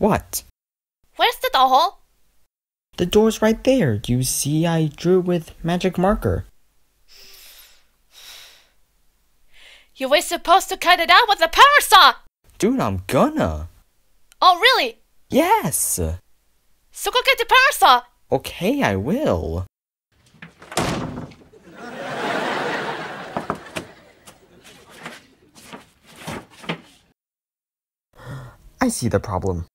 What? Where's the door? The door's right there. You see, I drew with magic marker. You were supposed to cut it out with a power saw! Dude, I'm gonna. Oh, really? Yes. So go get the power saw! Okay, I will. I see the problem.